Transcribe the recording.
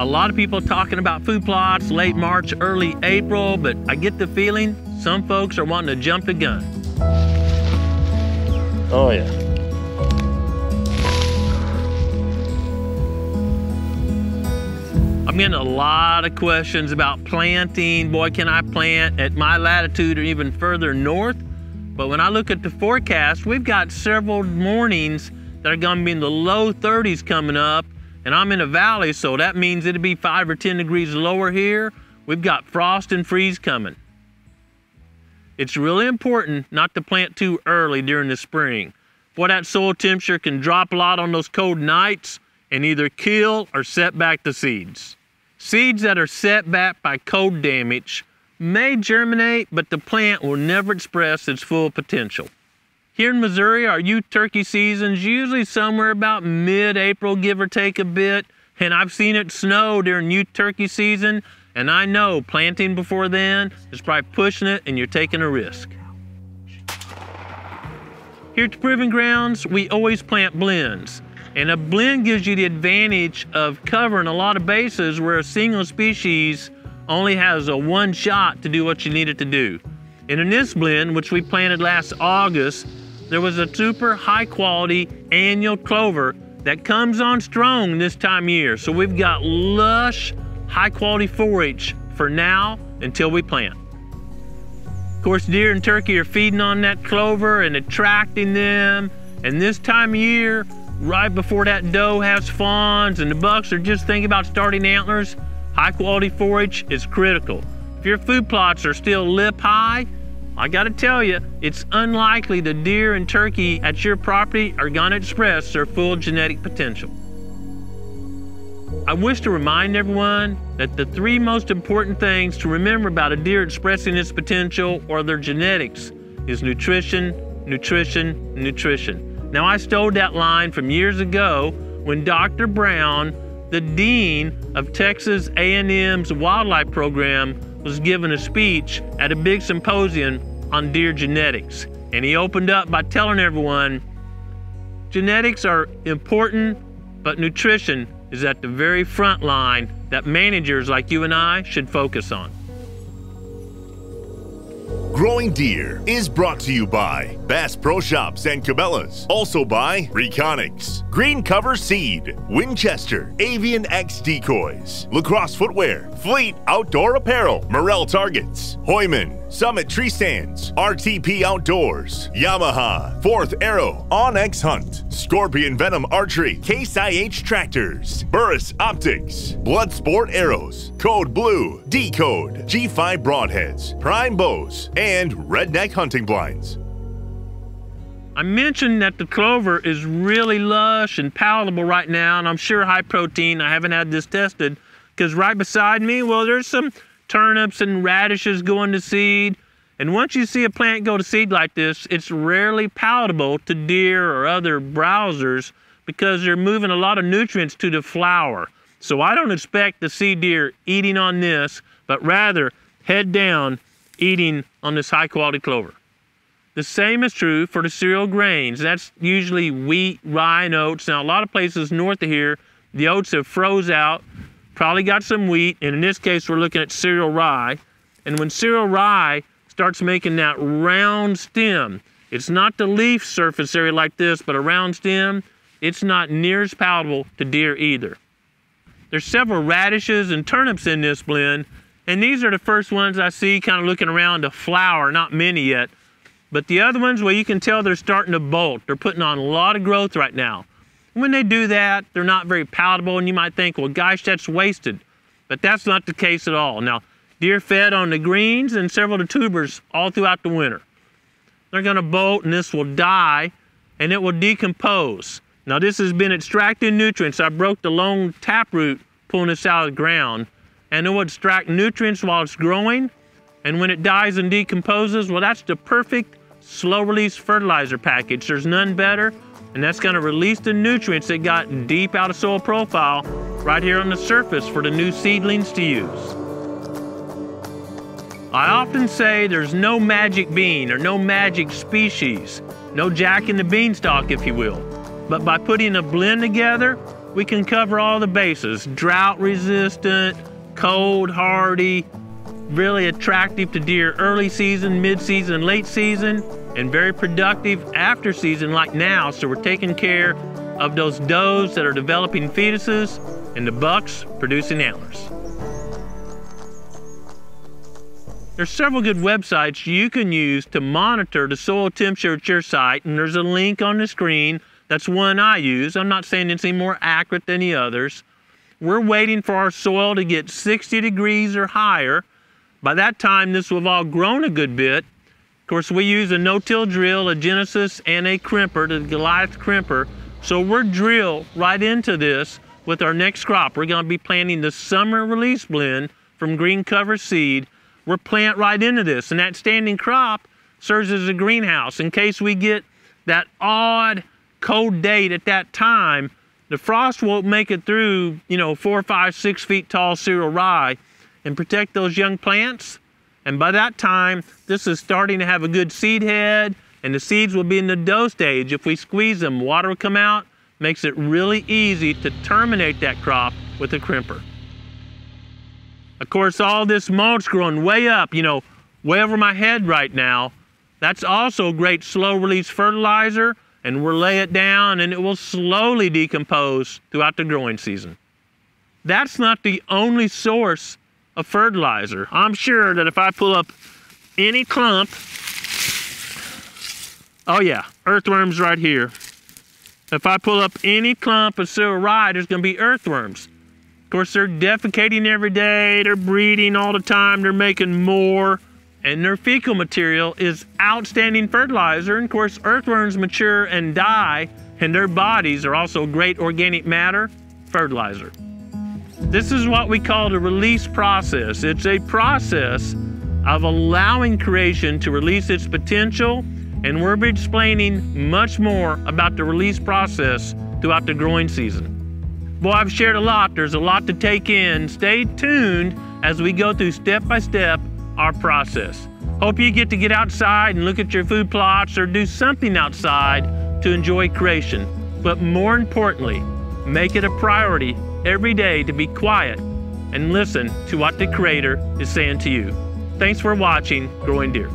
A lot of people talking about food plots late March, early April, but I get the feeling some folks are wanting to jump the gun. Oh yeah. I'm getting a lot of questions about planting. Boy, can I plant at my latitude or even further north? But when I look at the forecast, we've got several mornings that are gonna be in the low 30s coming up, and I'm in a valley, so that means it'll be five or 10 degrees lower here. We've got frost and freeze coming. It's really important not to plant too early during the spring. Boy, that soil temperature can drop a lot on those cold nights and either kill or set back the seeds. Seeds that are set back by cold damage may germinate, but the plant will never express its full potential. Here in Missouri, our youth turkey season's usually somewhere about mid-April, give or take a bit, and I've seen it snow during youth turkey season, and I know planting before then is probably pushing it and you're taking a risk. Here at the Proving Grounds, we always plant blends. And a blend gives you the advantage of covering a lot of bases where a single species only has a one shot to do what you need it to do. And in this blend, which we planted last August, there was a super high quality annual clover that comes on strong this time of year. So we've got lush, high quality forage for now until we plant. Of course, deer and turkey are feeding on that clover and attracting them. And this time of year, right before that doe has fawns and the bucks are just thinking about starting antlers, High quality forage is critical. If your food plots are still lip high, I gotta tell you, it's unlikely the deer and turkey at your property are gonna express their full genetic potential. I wish to remind everyone that the three most important things to remember about a deer expressing its potential or their genetics is nutrition, nutrition, nutrition. Now I stole that line from years ago when Dr. Brown the dean of Texas A&M's wildlife program was giving a speech at a big symposium on deer genetics. And he opened up by telling everyone, genetics are important, but nutrition is at the very front line that managers like you and I should focus on. Growing Deer is brought to you by Bass Pro Shops and Cabela's. Also by Reconyx, Green Cover Seed, Winchester, Avian X Decoys, Lacrosse Footwear, Fleet Outdoor Apparel, Morrell Targets, Hooyman, Summit Tree Stands, RTP Outdoors, Yamaha, Fourth Arrow, OnX Hunt, Scorpion Venom Archery, Case IH Tractors, Burris Optics, Bloodsport Arrows, Code Blue, Decode, G5 Broadheads, Prime Bows, and Redneck Hunting Blinds. I mentioned that the clover is really lush and palatable right now, and I'm sure high protein. I haven't had this tested because right beside me, well, there's some turnips and radishes going to seed. And once you see a plant go to seed like this, it's rarely palatable to deer or other browsers because they're moving a lot of nutrients to the flower. So I don't expect to see deer eating on this, but rather head down eating on this high quality clover. The same is true for the cereal grains. That's usually wheat, rye, and oats. Now, a lot of places north of here, the oats have froze out, probably got some wheat, and in this case, we're looking at cereal rye. And when cereal rye starts making that round stem, it's not the leaf surface area like this, but a round stem, it's not near as palatable to deer either. There's several radishes and turnips in this blend, and these are the first ones I see kind of looking around to flower, not many yet. But the other ones, well, you can tell they're starting to bolt. They're putting on a lot of growth right now. When they do that, they're not very palatable, and you might think, well, gosh, that's wasted. But that's not the case at all. Now, deer fed on the greens and several of the tubers all throughout the winter. They're gonna bolt and this will die and it will decompose. Now this has been extracting nutrients. I broke the long taproot pulling this out of the ground and it will extract nutrients while it's growing. And when it dies and decomposes, well, that's the perfect slow release fertilizer package. There's none better. And that's gonna release the nutrients that got deep out of soil profile right here on the surface for the new seedlings to use. I often say there's no magic bean or no magic species, no jack in the beanstalk, if you will. But by putting a blend together, we can cover all the bases. Drought resistant, cold hardy, really attractive to deer early season, mid season, late season, and very productive after season like now. So we're taking care of those does that are developing fetuses and the bucks producing antlers. There's several good websites you can use to monitor the soil temperature at your site, and there's a link on the screen. That's one I use. I'm not saying it's any more accurate than the others. We're waiting for our soil to get 60 degrees or higher. By that time, this will have all grown a good bit. Of course, we use a no-till drill, a Genesis, and a crimper, the Goliath crimper. So we're drill right into this with our next crop. We're gonna be planting the summer release blend from green cover seed. We're plant right into this, and that standing crop serves as a greenhouse in case we get that odd cold date at that time. The frost won't make it through, you know, four, five, six feet tall cereal rye and protect those young plants. And by that time, this is starting to have a good seed head and the seeds will be in the dough stage. If we squeeze them, water will come out, makes it really easy to terminate that crop with a crimper. Of course, all this mulch growing way up, you know, way over my head right now, that's also a great slow release fertilizer and we'll lay it down and it will slowly decompose throughout the growing season. That's not the only source of fertilizer. I'm sure that if I pull up any clump, oh yeah, earthworms right here. If I pull up any clump of cereal rye, there's gonna be earthworms. Of course, they're defecating every day, they're breeding all the time, they're making more, and their fecal material is outstanding fertilizer. And of course, earthworms mature and die, and their bodies are also great organic matter fertilizer. This is what we call the release process. It's a process of allowing creation to release its potential, and we'll be explaining much more about the release process throughout the growing season. Boy, I've shared a lot. There's a lot to take in. Stay tuned as we go through step by step our process. Hope you get to get outside and look at your food plots or do something outside to enjoy creation. But more importantly, make it a priority every day to be quiet and listen to what the Creator is saying to you. Thanks for watching Growing Deer.